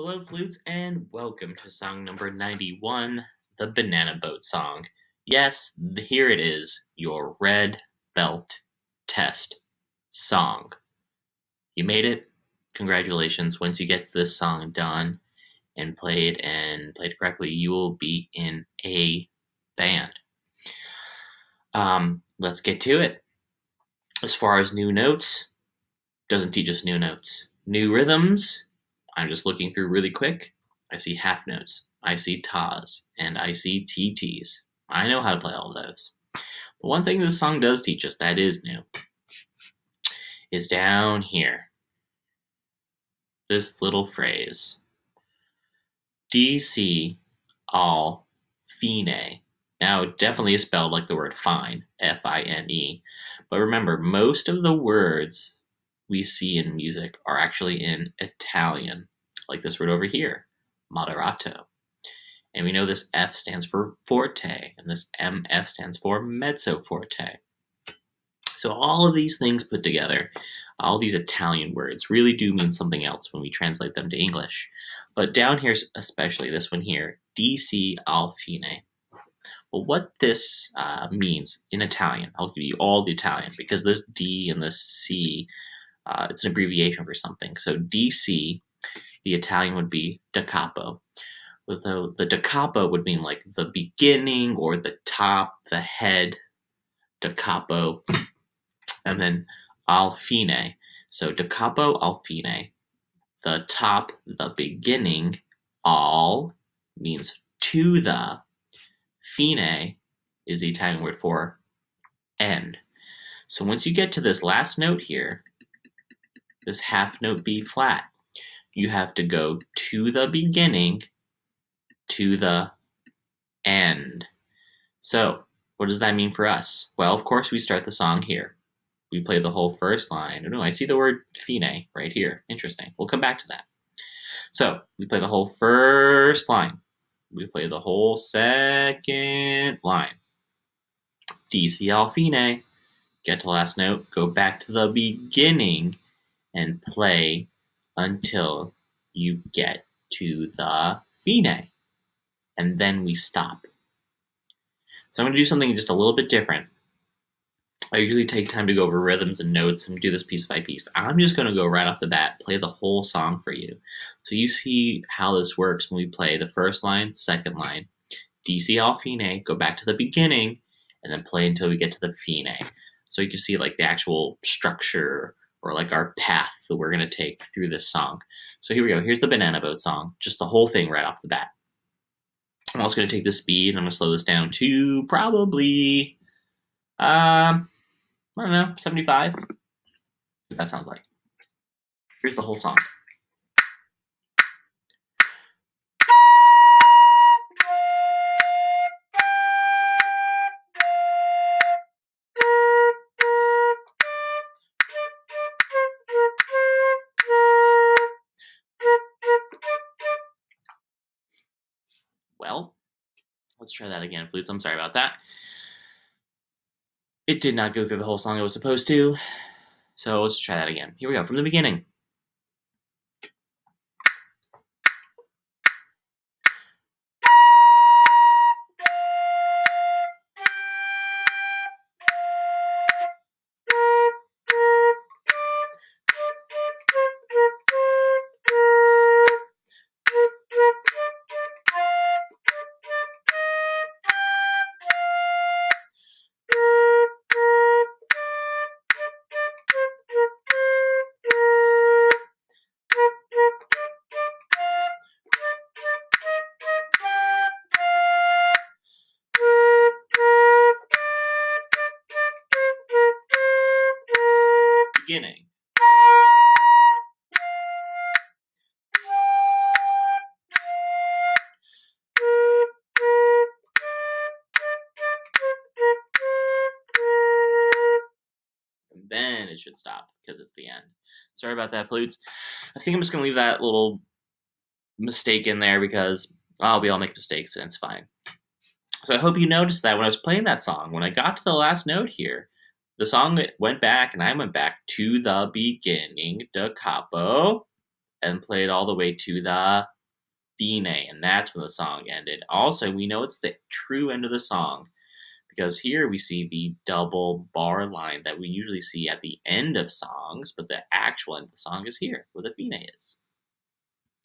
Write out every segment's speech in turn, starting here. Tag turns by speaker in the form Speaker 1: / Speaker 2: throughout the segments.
Speaker 1: Hello, flutes, and welcome to song number 91, the Banana Boat Song. Yes, here it is, your red belt test song. You made it. Congratulations. Once you get this song done and played and played correctly, you will be in a band. Um, let's get to it. As far as new notes, doesn't teach us new notes. New rhythms, I'm just looking through really quick. I see half notes, I see tas, and I see TTs. I know how to play all those. But one thing this song does teach us that is new is down here. This little phrase DC al fine. Now, it definitely is spelled like the word fine, F I N E. But remember, most of the words we see in music are actually in Italian, like this word over here, moderato. And we know this F stands for forte, and this MF stands for mezzo forte. So all of these things put together, all these Italian words really do mean something else when we translate them to English. But down here, especially this one here, DC al fine. Well, what this uh, means in Italian, I'll give you all the Italian because this D and this C uh, it's an abbreviation for something. So DC, the Italian would be da capo. So the da capo would mean like the beginning or the top, the head, da capo, and then al fine. So da capo al fine, the top, the beginning, all means to the, fine is the Italian word for end. So once you get to this last note here, this half note B flat. You have to go to the beginning, to the end. So, what does that mean for us? Well, of course, we start the song here. We play the whole first line. Oh, no, I see the word fine right here. Interesting. We'll come back to that. So, we play the whole first line. We play the whole second line. DC al fine. Get to last note. Go back to the beginning and play until you get to the fine. And then we stop. So I'm going to do something just a little bit different. I usually take time to go over rhythms and notes and do this piece by piece. I'm just going to go right off the bat, play the whole song for you. So you see how this works when we play the first line, second line, DC al fine, go back to the beginning, and then play until we get to the fine. So you can see like the actual structure or like our path that we're going to take through this song. So here we go. Here's the Banana Boat song, just the whole thing right off the bat. I'm also going to take the speed and I'm going to slow this down to probably, um, I don't know, 75. That sounds like. Here's the whole song. Let's try that again, flutes. I'm sorry about that. It did not go through the whole song it was supposed to. So let's try that again. Here we go, from the beginning. Beginning. And then it should stop because it's the end. Sorry about that, flutes. I think I'm just going to leave that little mistake in there because oh, we all make mistakes and it's fine. So I hope you noticed that when I was playing that song, when I got to the last note here, the song went back and I went back to the beginning, da capo, and played all the way to the fine, and that's when the song ended. Also, we know it's the true end of the song because here we see the double bar line that we usually see at the end of songs, but the actual end of the song is here, where the fine is.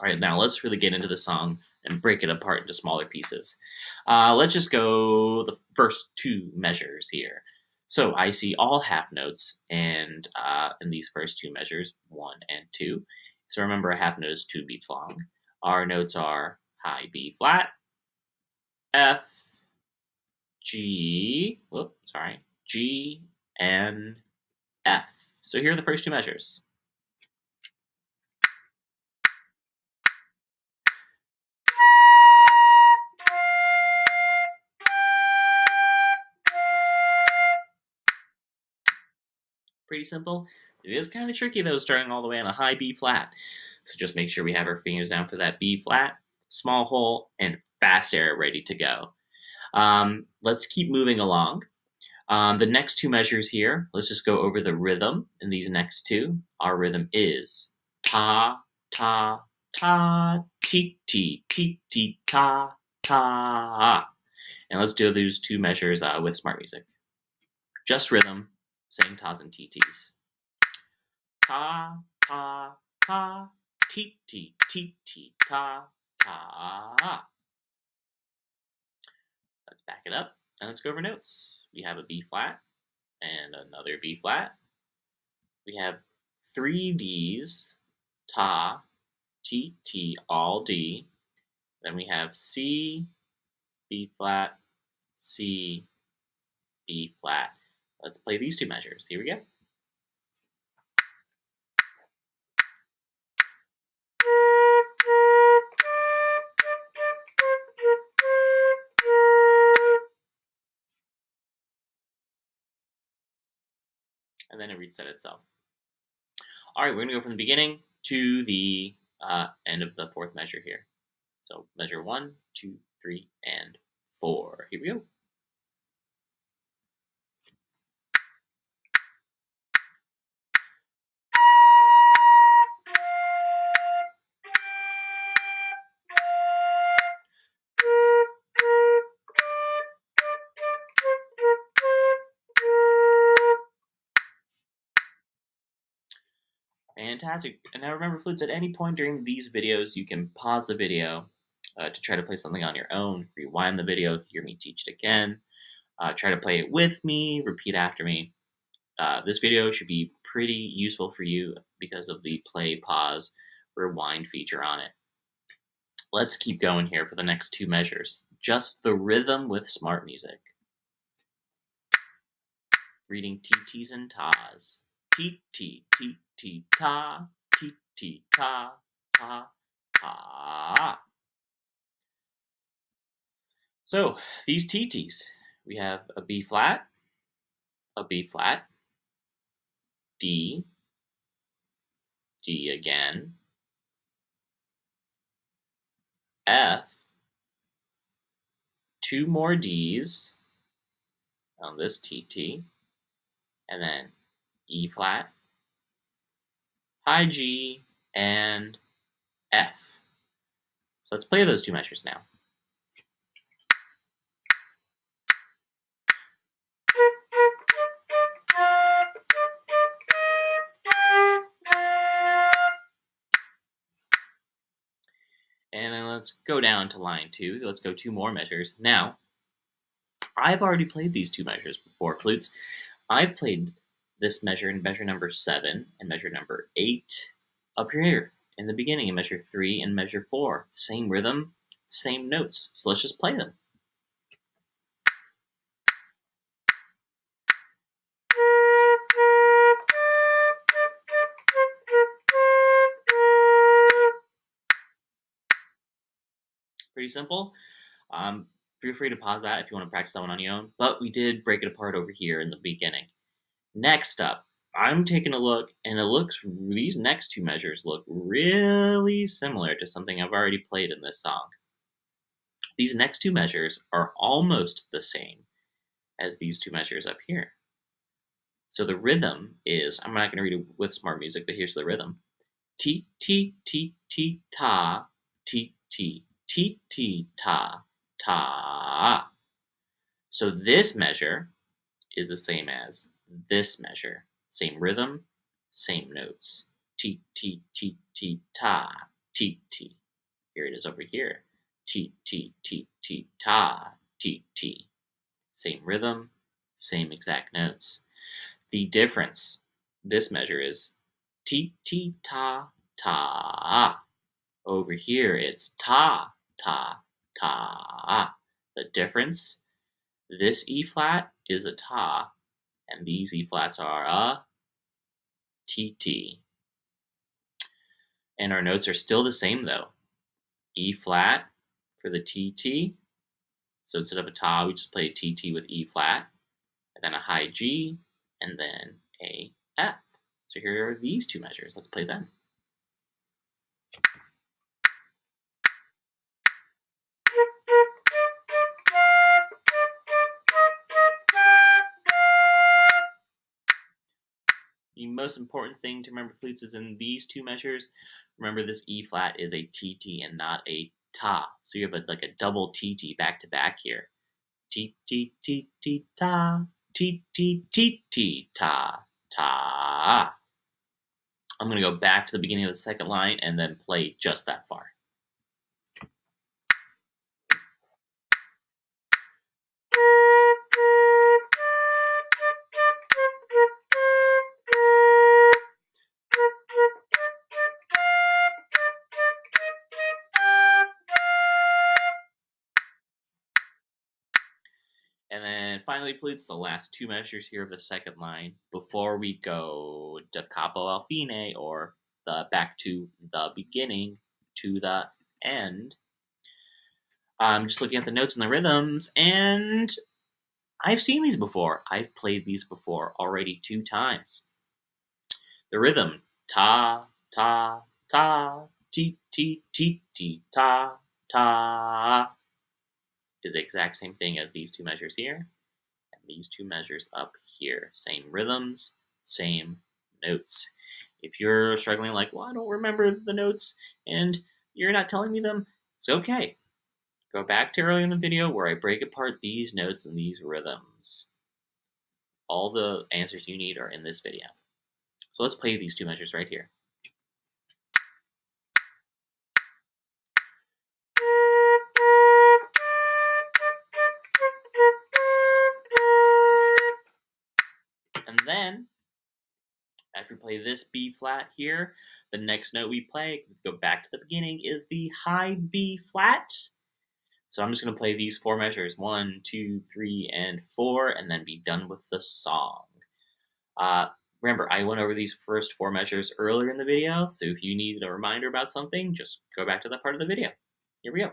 Speaker 1: All right, now let's really get into the song and break it apart into smaller pieces. Uh, let's just go the first two measures here. So I see all half notes and uh, in these first two measures, one and two. So remember a half note is two beats long. Our notes are high B flat, F, G, whoop, sorry, G, and F. So here are the first two measures. Pretty simple. It is kind of tricky though, starting all the way on a high B flat. So just make sure we have our fingers down for that B flat, small hole, and fast air ready to go. Um, let's keep moving along. Um, the next two measures here, let's just go over the rhythm in these next two. Our rhythm is ta, ta, ta, ti, ti, ti, ti, ta, ta. And let's do those two measures uh, with SmartMusic. Just rhythm, same tas and TTs. Ta, ta, ta, ti, ti, ti, ti, ta, ta. Let's back it up and let's go over notes. We have a B flat and another B flat. We have three Ds, ta, T, T, all D. Then we have C, B flat, C, B flat. Let's play these two measures. Here we go. and then it reset itself. All right, we're going to go from the beginning to the uh, end of the fourth measure here. So measure one, two, three, and four. Here we go. Fantastic. And now remember, flutes, at any point during these videos, you can pause the video uh, to try to play something on your own, rewind the video, hear me teach it again, uh, try to play it with me, repeat after me. Uh, this video should be pretty useful for you because of the play, pause, rewind feature on it. Let's keep going here for the next two measures. Just the rhythm with SmartMusic. Reading TTs and TAs. T, T, T, T, ta, T, T, ta, ta, ta. So these TTs, we have a B flat, a B flat, D, D again, F, two more Ds on this TT, and then E flat, high G, and F. So let's play those two measures now. And then let's go down to line two. Let's go two more measures. Now, I've already played these two measures before, flutes. I've played this measure in measure number seven and measure number eight up here in the beginning in measure three and measure four. Same rhythm, same notes. So let's just play them. Pretty simple. Um, feel free to pause that if you want to practice that one on your own. But we did break it apart over here in the beginning. Next up, I'm taking a look, and it looks, these next two measures look really similar to something I've already played in this song. These next two measures are almost the same as these two measures up here. So the rhythm is, I'm not going to read it with SmartMusic, but here's the rhythm. T T T T ta T T T T ta ta. So this measure is the same as this measure. Same rhythm, same notes. T T T T ta T T. Here it is over here. T T T T ta T T. Same rhythm, same exact notes. The difference, this measure is T T ta ta. Over here it's ta ta ta. The difference, this E flat is a ta, and these E flats are a T T. And our notes are still the same though. E flat for the TT. So instead of a ta, we just play TT with E flat, and then a high G, and then a F. So here are these two measures. Let's play them. The most important thing to remember flutes is in these two measures. Remember this E flat is a TT and not a ta. So you have a, like a double TT back to back here. T T T T ta T T T T ta ta. I'm gonna go back to the beginning of the second line and then play just that far. Finally, flutes, the last two measures here of the second line before we go da capo al fine or the back to the beginning to the end. I'm just looking at the notes and the rhythms, and I've seen these before. I've played these before already two times. The rhythm ta ta ta ti ti ti ti ta ta is the exact same thing as these two measures here these two measures up here. Same rhythms, same notes. If you're struggling like, well, I don't remember the notes and you're not telling me them, it's okay. Go back to earlier in the video where I break apart these notes and these rhythms. All the answers you need are in this video. So let's play these two measures right here. After we play this B flat here, the next note we play, go back to the beginning, is the high B flat. So I'm just going to play these four measures, one, two, three, and four, and then be done with the song. Uh, remember, I went over these first four measures earlier in the video, so if you need a reminder about something, just go back to that part of the video. Here we go.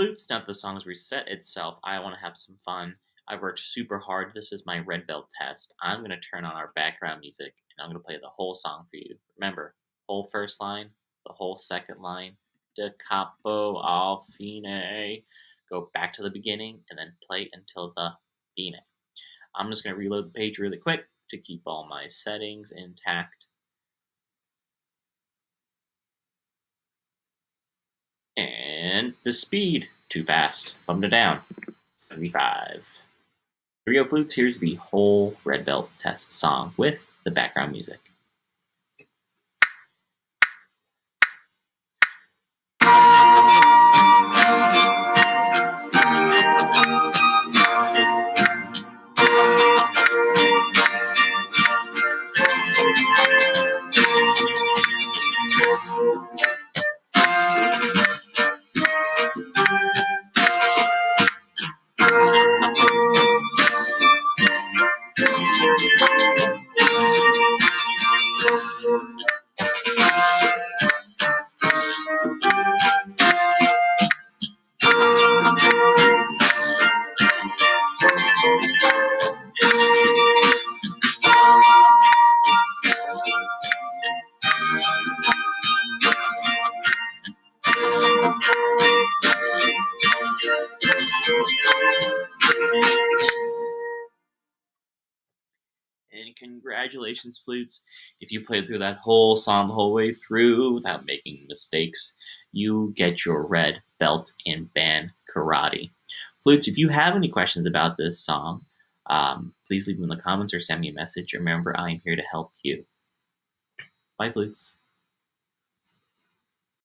Speaker 1: Flutes, now the song's reset itself, I want to have some fun. I worked super hard. This is my red belt test. I'm going to turn on our background music and I'm going to play the whole song for you. Remember, whole first line, the whole second line, da capo al fine. Go back to the beginning and then play until the fine. I'm just going to reload the page really quick to keep all my settings intact. And the speed, too fast. Bumped it down. 75. Rio Flutes, here's the whole Red Belt test song with the background music. And congratulations, flutes. If you played through that whole song the whole way through without making mistakes, you get your red belt in band karate. Flutes, if you have any questions about this song, um, please leave them in the comments or send me a message. Remember, I am here to help you. Bye, flutes.